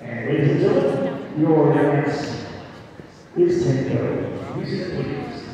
And ladies and gentlemen, your next is Tim Kelly.